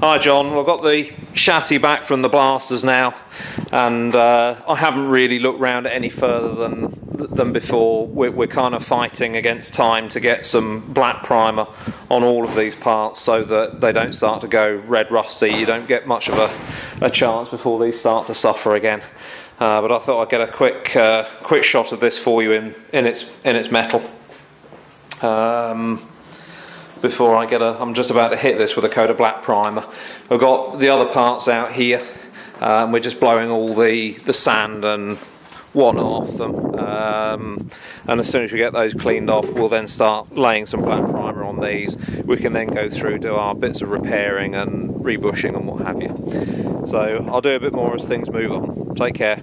Hi John, well, I've got the chassis back from the blasters now and uh, I haven't really looked round any further than than before. We're, we're, kind of fighting against time to get some black primer on all of these parts so that they don't start to go red rusty. You don't get much of a, a chance before these start to suffer again. Uh, but I thought I'd get a quick uh, quick shot of this for you in, in its in its metal. Um, before I get a, I'm just about to hit this with a coat of black primer. I've got the other parts out here. Um, we're just blowing all the, the sand and whatnot off them. Um, and as soon as we get those cleaned off, we'll then start laying some black primer on these. We can then go through do our bits of repairing and rebushing and what have you. So I'll do a bit more as things move on. Take care.